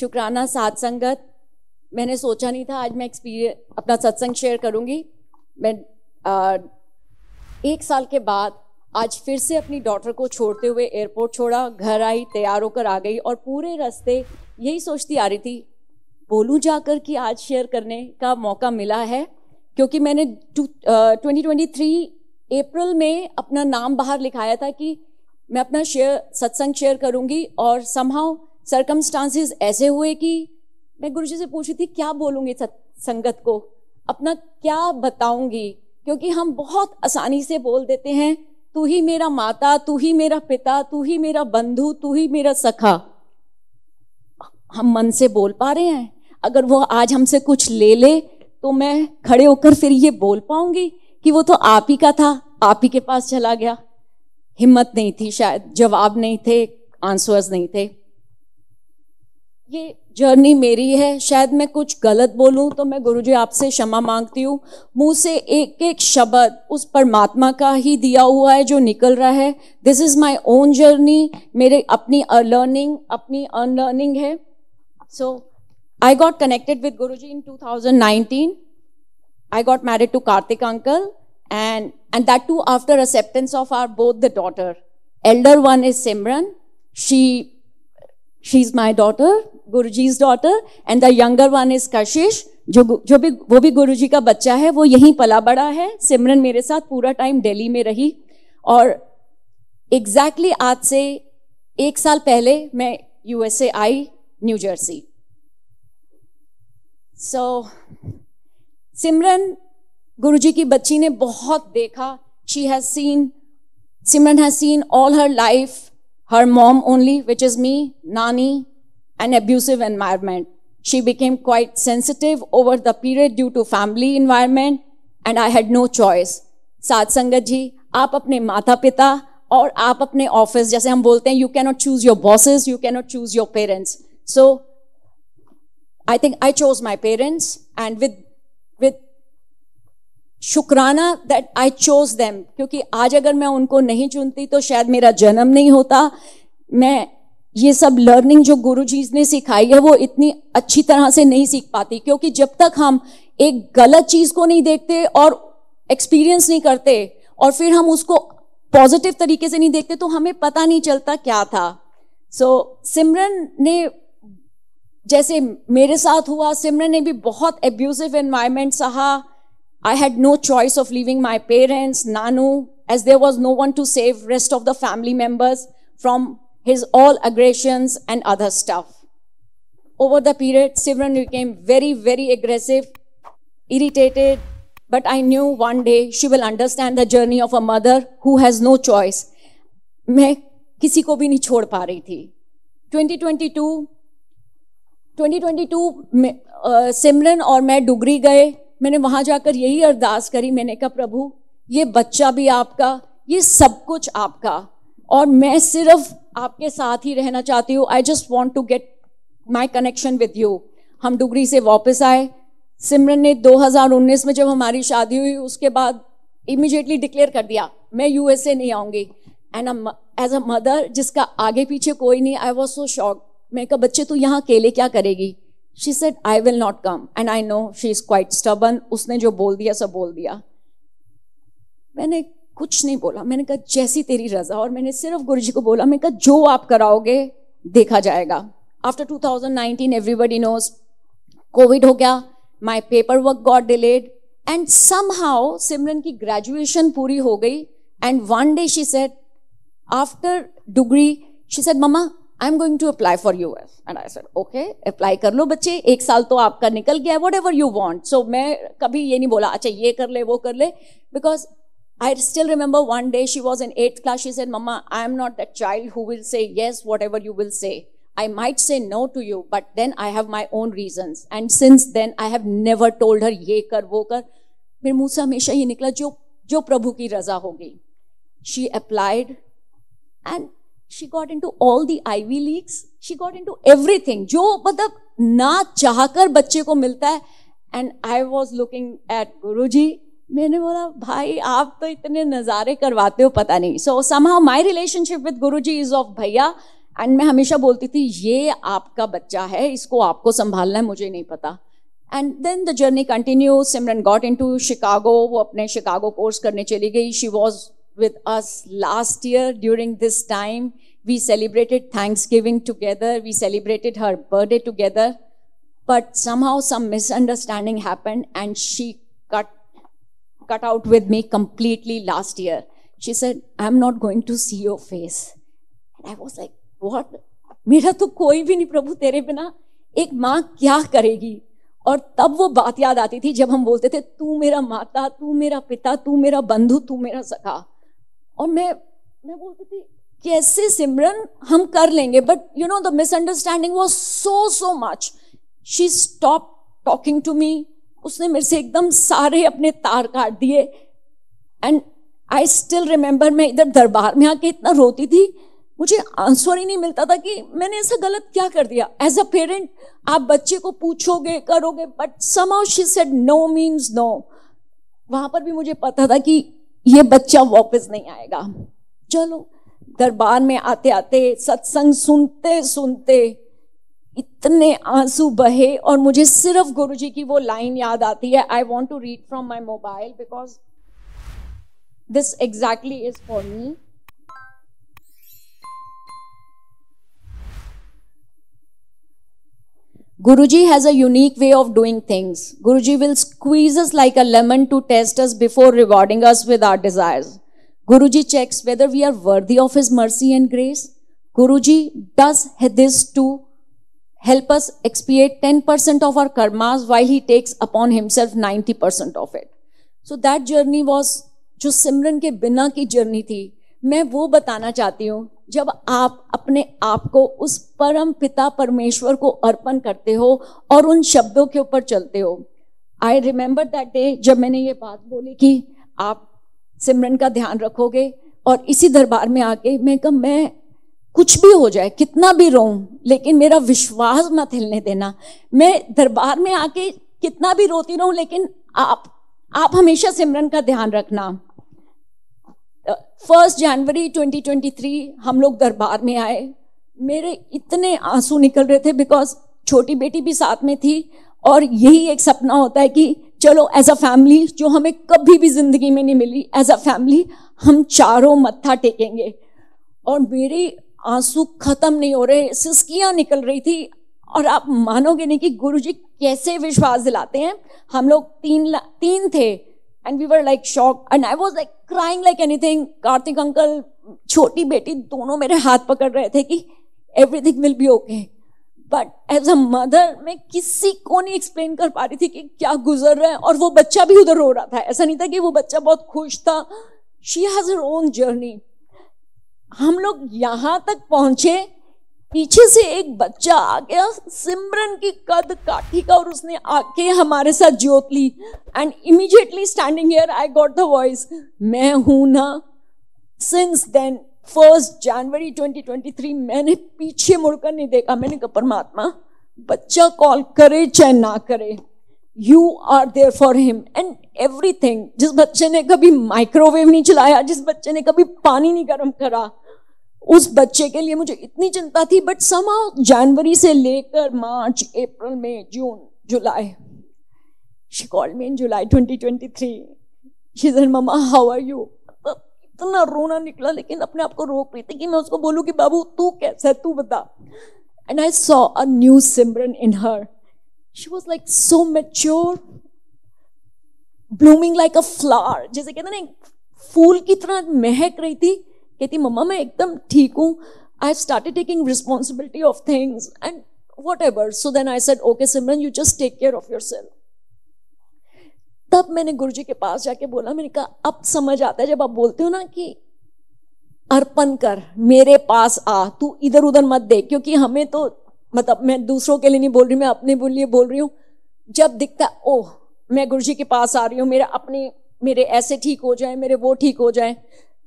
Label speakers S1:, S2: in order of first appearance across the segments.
S1: शुक्राना सात संगत। मैंने सोचा नहीं था आज मैं एक्सपीरियंस अपना सत्संग शेयर करूँगी। मैं आ, एक साल के बाद आज फिर से अपनी डॉटर को छोड़ते हुए एयरपोर्ट छोड़ा घर आई तैयार होकर आ गई और पूरे रास्ते यही सोचती आ रही थी बोलूँ जाकर कि आज शेयर करने का मौका मिला है। क्योंकि मैंने ट्वेंटी ट्वेंटी थ्री अप्रैल में अपना नाम बाहर लिखाया था कि मैं अपना शेयर सत्संग शेयर करूँगी और समहाउ सरकमस्टांसिस ऐसे हुए कि मैं गुरु जी से पूछी थी, क्या बोलूँगी संगत को? अपना क्या बताऊँगी? क्योंकि हम बहुत आसानी से बोल देते हैं, तू ही मेरा माता, तू ही मेरा पिता, तू ही मेरा बंधु, तू ही मेरा सखा। हम मन से बोल पा रहे हैं। अगर वो आज हमसे कुछ ले ले तो मैं खड़े होकर फिर ये बोल पाऊँगी कि वो तो आप ही का था, आप ही के पास चला गया। हिम्मत नहीं थी शायद, जवाब नहीं थे आंसर्स नहीं थे। ये जर्नी मेरी है। शायद मैं कुछ गलत बोलूँ तो मैं गुरुजी आपसे क्षमा मांगती हूँ। मुँह से एक एक शब्द उस परमात्मा का ही दिया हुआ है जो निकल रहा है। This is my own journey मेरे अपनी लर्निंग अपनी अनलर्निंग है। So I got connected with Guru ji in two thousand nineteen I got married to Kartik uncle and and that too after acceptance of our both the daughter elder one is simran she she's my daughter, guruji's daughter, and the younger one is kashish, जो जो भी, वो भी गुरुजी का बच्चा है, वो यहीं पला बड़ा है। सिमरन मेरे साथ पूरा टाइम दिल्ली में रही। और एग्जैक्टली exactly आज से एक साल पहले मैं USA I New Jersey so Simran Guruji की बच्ची ने बहुत देखा। She has seen Simran has seen all her life her mom only which is me nani an abusive environment. She became quite sensitive over the period due to family environment, and I had no choice. साथ संगत जी आप अपने माता पिता और आप अपने office जैसे हम बोलते हैं you cannot choose your bosses you cannot choose your parents so I think I chose my parents and with with शुक्राना दैट आई चोज देम क्योंकि आज अगर मैं उनको नहीं चुनती तो शायद मेरा जन्म नहीं होता। मैं ये सब लर्निंग जो गुरु जी ने सिखाई है वो इतनी अच्छी तरह से नहीं सीख पाती क्योंकि जब तक हम एक गलत चीज़ को नहीं देखते और एक्सपीरियंस नहीं करते और फिर हम उसको पॉजिटिव तरीके से नहीं देखते तो हमें पता नहीं चलता क्या था। सो so, सिमरन ने जैसे मेरे साथ हुआ सिमरन ने भी बहुत एब्यूसिव एनवायरमेंट सहा। I had no choice of leaving my parents, Nanu, as there was no one to save rest of the family members from his all aggressions and other stuff. Over the period, Sivran became very, very aggressive, irritated, but I knew one day she will understand the journey of a mother who has no choice. मैं किसी को भी नहीं छोड़ पा रही थी 2022 2022 में सिमरन और मैं डुगरी गए मैंने वहाँ जाकर यही अरदास करी, मैंने कहा, प्रभु, ये बच्चा भी आपका, ये सब कुछ आपका, और मैं सिर्फ़ आपके साथ ही रहना चाहती हूँ। I just want to get my connection with you हम डुगरी से वापस आए। सिमरन ने 2019 में जब हमारी शादी हुई, उसके बाद इमिजिएटली डिक्लेयर कर दिया, मैं यूएसए नहीं आऊँगी। एंड एज अ मदर जिसका आगे पीछे कोई नहीं आई वॉज़ सो शॉक मैं कहा, बच्चे, तू यहाँ अकेले क्या करेगी? She said I will not come and I know she is quite stubborn उसने जो बोल दिया, सब बोल दिया। मैंने कुछ नहीं बोला। मैंने कहा, जैसी तेरी रजा। और मैंने सिर्फ़ गुरु जी को बोला मैंने कहा, जो आप कराओगे, देखा जाएगा। आफ्टर 2019 एवरीबडी नोज़ कोविड हो गया my paper work got delayed and somehow Simran की ग्रेजुएशन पूरी हो गई and one day she said after degree she said mama I am going to apply for U S and I said okay apply कर लो बच्चे एक साल तो आपका निकल गया whatever you want so मैं कभी ये नहीं बोला अच्छा ये कर ले वो कर ले because I still remember one day she was in eighth class. She said, Mama, I am not that child who will say yes, whatever you will say. I might say no to you, but then I have my own reasons. And since then, I have never told her ये कर वो कर मेरे मुंह से हमेशा ये निकला जो जो प्रभु की रजा होगी She applied and she got into all the Ivy Leagues she got into everything जो मतलब ना चाहकर बच्चे को मिलता है। And I was looking at Guru ji मैंने बोला, भाई, आप तो इतने नज़ारे करवाते हो, पता नहीं। So somehow my relationship with Guru ji is of भैया। एंड मैं हमेशा बोलती थी, ये आपका बच्चा है, इसको आपको संभालना है, मुझे नहीं पता। And then the journey continue Simran got into Chicago वो अपने शिकागो कोर्स करने चली गई। She was with us last year during this time. We celebrated Thanksgiving together. We celebrated her birthday together. But somehow some misunderstanding happened and she cut, cut out with me completely last year. She said, I'm not going to see your face. And I was like, what? मेरा तो कोई भी नहीं प्रभु तेरे बिना एक माँ क्या करेगी और तब वो बात याद आती थी जब हम बोलते थे तू मेरा माता तू मेरा पिता तू मेरा बंधु तू मेरा सखा और मैं मैं बोलती थी कैसे सिमरन हम कर लेंगे but you know the misunderstanding was so so much she stop talking to me उसने मेरे से एकदम सारे अपने तार काट दिए. एंड आई स्टिल रिमेंबर मैं इधर दरबार में आके इतना रोती थी. मुझे आंसर ही नहीं मिलता था कि मैंने ऐसा गलत क्या कर दिया. एज अ पेरेंट आप बच्चे को पूछोगे, करोगे but somehow she said no means no वहाँ पर भी मुझे पता था कि ये बच्चा वापस नहीं आएगा। चलो, दरबार में आते आते सत्संग सुनते सुनते इतने आँसू बहे और मुझे सिर्फ़ गुरुजी की वो लाइन याद आती है I want to read from my mobile because this exactly is for me Guruji has a unique way of doing things. Guruji will squeeze us like a lemon to test us before rewarding us with our desires. Guruji checks whether we are worthy of his mercy and grace. Guruji does this to help us expiate 10% of our karmas while he takes upon himself 90% of it. So that journey was जो सिमरन के बिना की journey थी मैं वो बताना चाहती हूँ, जब आप अपने आप को उस परम पिता परमेश्वर को अर्पण करते हो और उन शब्दों के ऊपर चलते हो। आई रिमेंबर दैट डे जब मैंने ये बात बोली कि आप सिमरन का ध्यान रखोगे और इसी दरबार में आके मैं कहा, मैं कुछ भी हो जाए, कितना भी रो लेकिन मेरा विश्वास मत हिलने देना। मैं दरबार में आके कितना भी रोती रहूँ, लेकिन आप आप हमेशा सिमरन का ध्यान रखना। फ़र्स्ट जनवरी 2023 हम लोग दरबार में आए। मेरे इतने आँसू निकल रहे थे बिकॉज़ छोटी बेटी भी साथ में थी और यही एक सपना होता है कि चलो एज अ फैमिली जो हमें कभी भी ज़िंदगी में नहीं मिली एज अ फैमिली हम चारों मत्था टेकेंगे। और मेरे आँसू खत्म नहीं हो रहे, सिस्कियाँ निकल रही थी। और आप मानोगे नहीं कि गुरुजी कैसे विश्वास दिलाते हैं? हम लोग तीन तीन थे। And we were like shock and I was like crying like anything Kartik uncle छोटी बेटी दोनों मेरे हाथ पकड़ रहे थे कि everything will be okay but as a mother मैं किसी को नहीं एक्सप्लेन कर पा रही थी कि क्या गुजर रहा है और वो बच्चा भी उधर रो रहा था ऐसा नहीं था कि वो बच्चा बहुत खुश था she has her own journey हम लोग यहाँ तक पहुँचे पीछे से एक बच्चा आ गया, सिमरन की कद काठी का, और उसने आके हमारे साथ जोत ली। And immediately standing here I got the voice मैं हूँ ना? सिंस देन फ़र्स्ट जनवरी 2023 मैंने पीछे मुड़कर नहीं देखा। मैंने कहा, परमात्मा, बच्चा कॉल करे चाहे ना करे you are there for him and everything जिस बच्चे ने कभी माइक्रोवेव नहीं चलाया, जिस बच्चे ने कभी पानी नहीं गर्म करा उस बच्चे के लिए मुझे इतनी चिंता थी बट समाउ जनवरी से लेकर मार्च, अप्रैल में जून, जुलाई she called me in July 2023 she said mama how are you इतना रोना निकला, लेकिन अपने आप को रोक रही थी कि मैं उसको बोलूँ कि, बाबू, तू कैसा है? तू बता. And I saw a new Simran in her she was like so mature blooming like a flower जैसे कहते ना फूल की तरह महक रही थी कहती, मम्मा, मैं एकदम ठीक हूँ। I started taking responsibility of things and whatever so then I said okay Simran you just take care of yourself तब मैंने गुरु जी के पास जाके बोला, मैंने कहा, अब समझ आता है, जब आप बोलते हो ना कि अर्पण कर, मेरे पास आ, तू इधर उधर मत दे क्योंकि हमें तो मतलब मैं दूसरों के लिए नहीं बोल रही, मैं अपने लिए बोल रही हूँ। जब दिखता ओह, मैं गुरु जी के पास आ रही हूँ, मेरा अपने, मेरे ऐसे ठीक हो जाए, मेरे वो ठीक हो जाए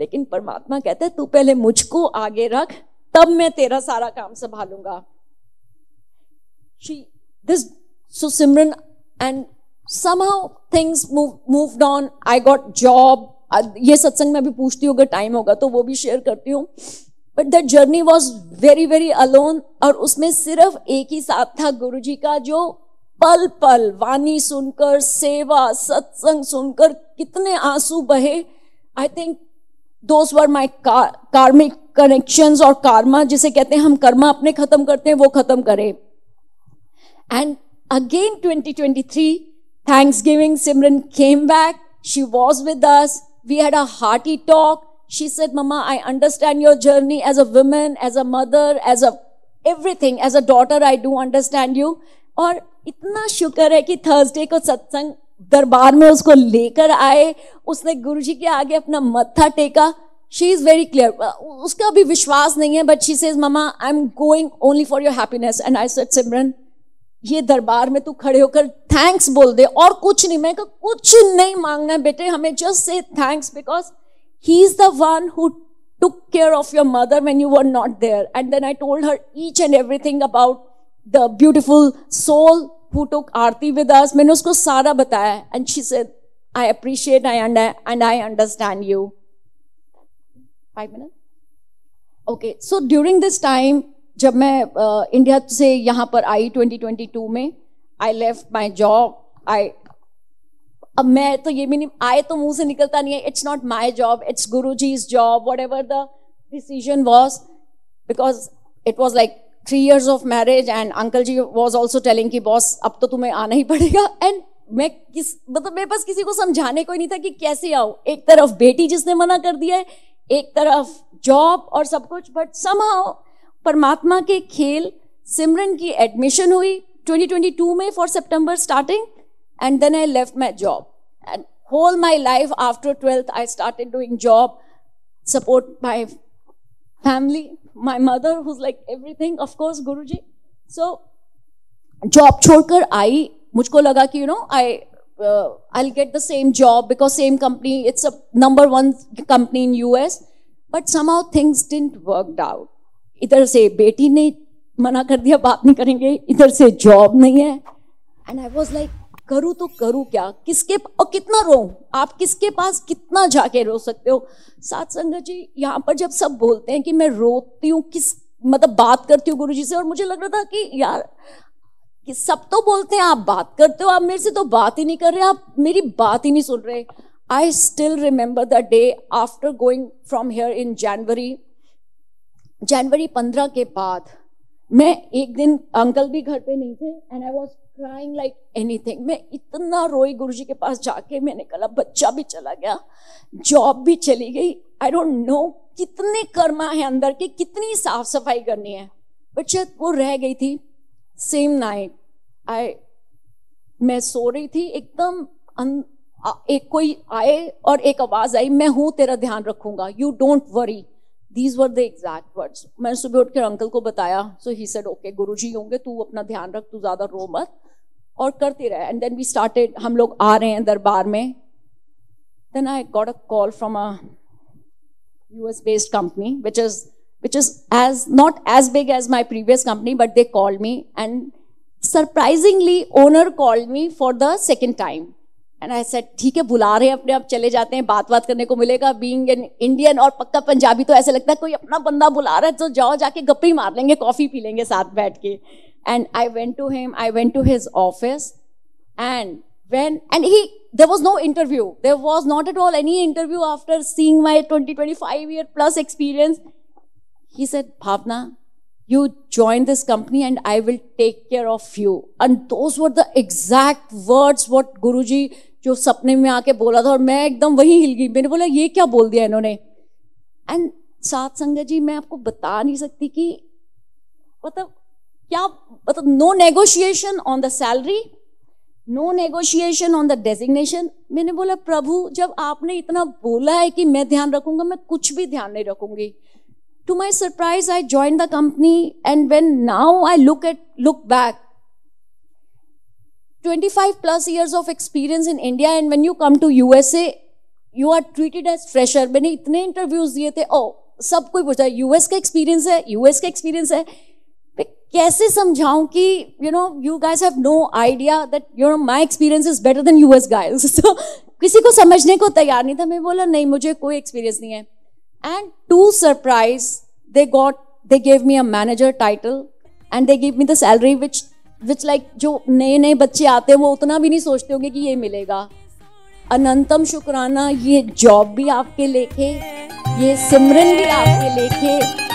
S1: लेकिन परमात्मा कहता है तू पहले मुझको आगे रख तब मैं तेरा सारा काम संभालूँगा. This so and somehow things move, moved on. I got job. ये सत्संग में भी पूछती हूँ अगर टाइम होगा तो वो भी शेयर करती हूँ. But the journey was very very alone और उसमें सिर्फ़ एक ही साथ था गुरु जी का जो पल पल वाणी सुनकर सेवा सत्संग सुनकर कितने आँसू बहे. I think those were my karmic connection और कार्मा जिसे कहते हैं, हम कर्मा अपने खत्म करते हैं, वो खत्म करें। And again 2023 Thanksgiving Simran came back she was with us we had a hearty talk she said, mama, i understand your journey as a woman, as a mother, as a everything. As a daughter, i do understand you. और इतना शुक्र है कि Thursday को सत्संग दरबार में उसको लेकर आए, उसने गुरु जी के आगे अपना मत्था टेका। शी इज़ वेरी क्लियर उसका भी विश्वास नहीं है but she says mama I am going only for your happiness and I said Simran ये दरबार में तू खड़े होकर थैंक्स बोल दे, और कुछ नहीं। मैं कुछ नहीं मांगना है बेटे, हमें just say thanks because he is the one who took care of your mother when you were not there. And then I told her each and everything about the beautiful soul who took Aarti with us. मैंने उसको सारा बताया. And she said, I appreciate I under, and I understand you. Five minutes? Okay, so during this time, जब मैं India uh, से यहाँ पर आई 2022 में आई लेफ़्ट माई जॉब आई अब मैं तो ये भी नहीं आए तो मुँह से निकलता नहीं है it's not my job it's Guru ji's job whatever the decision was because it was like three years of marriage and uncle ji was also telling की बॉस अब तो तुम्हें आना ही पड़ेगा. एंड मैं किस मतलब मेरे पास किसी को समझाने को ही नहीं था कि कैसे आओ। एक तरफ़ बेटी जिसने मना कर दिया है, एक तरफ़ जॉब और सब कुछ बट समहाउ परमात्मा के खेल सिमरन की एडमिशन हुई 2022 में for September starting and then I left my job and whole my life after twelfth I started doing job support my my mother who's like everything of course Guru ji so job छोड़कर आई, मुझको लगा कि you know I I get the same job because same company it's a number one company in US but somehow things didn't worked out इधर से बेटी ने मना कर दिया, बात नहीं करेंगे, इधर से जॉब नहीं है. एंड आई वॉज़ लाइक करूँ तो करूँ क्या? किसके और कितना रो आप किसके पास कितना जाके रो सकते हो? सात संगत जी, यहाँ पर जब सब बोलते हैं कि मैं रोती हूँ, किस मतलब बात करती हूँ गुरु जी से, और मुझे लग रहा था कि यार, कि सब तो बोलते हैं, आप बात करते हो, आप मेरे से तो बात ही नहीं कर रहे, आप मेरी बात ही नहीं सुन रहे। I still remember the day after going from here in January जनवरी पंद्रह के बाद मैं एक दिन अंकल भी घर पे नहीं थे and I was crying like anything मैं इतना रोई गुरुजी के पास जाके मैंने कहा, बच्चा भी चला गया जॉब भी चली गई. आई डोंट नो कितने कर्मा है अंदर के, कितनी साफ़ सफ़ाई करनी है. बट शायद वो रह गई थी. सेम नाइट आई मैं सो रही थी. एकदम एक कोई आए और एक आवाज़ आई, मैं हूँ, तेरा ध्यान रखूँगा. You don't worry these were the exact words मैंने सुबह उठकर अंकल को बताया सो ही सेड ओके गुरु जी होंगे, तू अपना ध्यान रख, तू ज़्यादा रो मत और करते रहे. एंड देन वी स्टार्टेड हम लोग आ रहे हैं दरबार में। Then I got a call from a US based company which is which is as not as big as my previous company but they call me and surprisingly owner call me for the second time and I said ठीक है, बुला रहे हैं अपने आप चले जाते हैं बात बात करने को मिलेगा। बीइंग एन इंडियन और पक्का पंजाबी तो ऐसे लगता है, कोई अपना बंदा बुला रहा है तो जाओ, जाके गप्पे मार लेंगे कॉफ़ी पी लेंगे साथ बैठ के. And I went to him I went to his office and when, and he, there was no interview. There was not at all any interview after seeing my 20 25 year plus experience. He said, bhavna you join this company and i will take care of you. And those were the exact words what guruji, जो सपने में आके बोला था और मैं एकदम वही हिल गई। मैंने बोला, ये क्या बोल दिया इन्होंने? एंड सात संगत जी, मैं आपको बता नहीं सकती कि मतलब क्या मतलब no negotiation on the salary no negotiation on the designation मैंने बोला, प्रभु, जब आपने इतना बोला है कि मैं ध्यान रखूँगा, मैं कुछ भी ध्यान नहीं रखूँगी। To my surprise I join the company and when now I look at look back 25 plus years of experience in India, and when you come to USA you are treated as fresher. मैंने इतने interviews दिए थे ओ सब कोई पूछता है US का experience है यूएस का एक्सपीरियंस है। कैसे समझाऊं कि you know you guys have no idea that you know my experience is better than US guys तो किसी को समझने को तैयार नहीं था। मैं बोला, नहीं, मुझे कोई एक्सपीरियंस नहीं है। And to surprise, they got they gave me a manager title and they gave me the salary which which like जो नए नए बच्चे आते हैं वो उतना भी नहीं सोचते होंगे कि ये मिलेगा अनंतम शुक्राना ये जॉब भी आपके लेखे ये सिमरन भी आपके लेखे